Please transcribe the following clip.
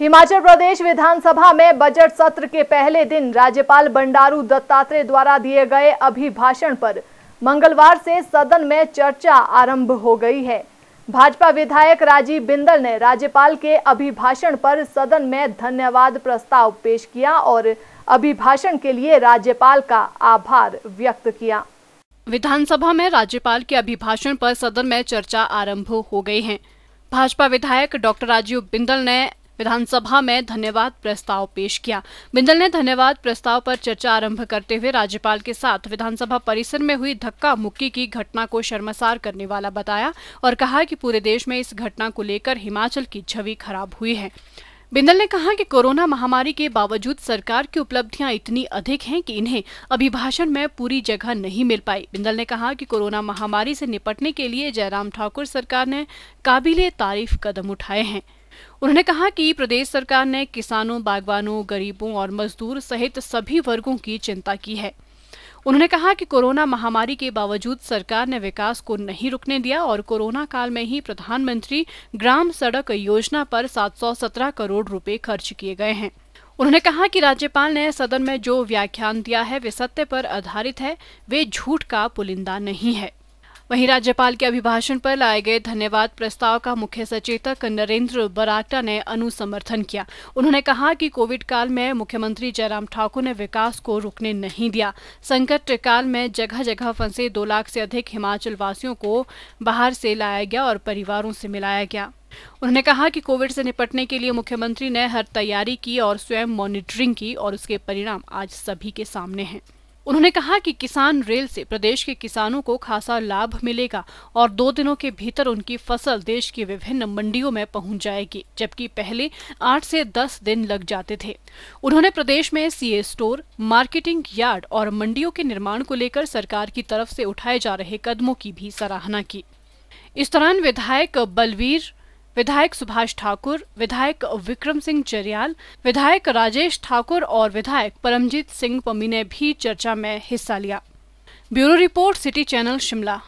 हिमाचल प्रदेश विधानसभा में बजट सत्र के पहले दिन राज्यपाल बंडारू दत्तात्रेय द्वारा दिए गए अभिभाषण पर मंगलवार से सदन में चर्चा आरंभ हो गई है। भाजपा विधायक राजीव बिंदल ने राज्यपाल के अभिभाषण पर सदन में धन्यवाद प्रस्ताव पेश किया और अभिभाषण के लिए राज्यपाल का आभार व्यक्त किया। विधानसभा में राज्यपाल के अभिभाषण पर सदन में चर्चा आरंभ हो गई है। भाजपा विधायक डॉक्टर राजीव बिंदल ने विधानसभा में धन्यवाद प्रस्ताव पेश किया। बिंदल ने धन्यवाद प्रस्ताव पर चर्चा आरंभ करते हुए राज्यपाल के साथ विधानसभा परिसर में हुई धक्का मुक्की की घटना को शर्मसार करने वाला बताया और कहा कि पूरे देश में इस घटना को लेकर हिमाचल की छवि खराब हुई है। बिंदल ने कहा कि कोरोना महामारी के बावजूद सरकार की उपलब्धियाँ इतनी अधिक हैं कि इन्हें अभिभाषण में पूरी जगह नहीं मिल पाई। बिंदल ने कहा कि कोरोना महामारी से निपटने के लिए जयराम ठाकुर सरकार ने काबिले तारीफ़ कदम उठाए हैं। उन्होंने कहा कि प्रदेश सरकार ने किसानों, बागवानों, गरीबों और मजदूर सहित सभी वर्गों की चिंता की है। उन्होंने कहा कि कोरोना महामारी के बावजूद सरकार ने विकास को नहीं रुकने दिया और कोरोना काल में ही प्रधानमंत्री ग्राम सड़क योजना पर 717 करोड़ रुपए खर्च किए गए हैं। उन्होंने कहा कि राज्यपाल ने सदन में जो व्याख्यान दिया है, वे सत्य पर आधारित है, वे झूठ का पुलिंदा नहीं है। वहीं राज्यपाल के अभिभाषण पर लाए गए धन्यवाद प्रस्ताव का मुख्य सचेतक नरेंद्र बरागटा ने अनुसमर्थन किया। उन्होंने कहा कि कोविड काल में मुख्यमंत्री जयराम ठाकुर ने विकास को रुकने नहीं दिया। संकट काल में जगह जगह फंसे दो लाख से अधिक हिमाचल वासियों को बाहर से लाया गया और परिवारों से मिलाया गया। उन्होंने कहा कि कोविड से निपटने के लिए मुख्यमंत्री ने हर तैयारी की और स्वयं मॉनिटरिंग की और उसके परिणाम आज सभी के सामने हैं। उन्होंने कहा कि किसान रेल से प्रदेश के किसानों को खासा लाभ मिलेगा और दो दिनों के भीतर उनकी फ़सल देश की विभिन्न मंडियों में पहुँच जाएगी, जबकि पहले आठ से दस दिन लग जाते थे। उन्होंने प्रदेश में सीए स्टोर, मार्केटिंग यार्ड और मंडियों के निर्माण को लेकर सरकार की तरफ़ से उठाए जा रहे कदमों की भी सराहना की। इस दौरान विधायक बलवीर विधायक सुभाष ठाकुर, विधायक विक्रम सिंह चरियाल विधायक राजेश ठाकुर और विधायक परमजीत सिंह पमी ने भी चर्चा में हिस्सा लिया। Bureau report, city channel, Shimla.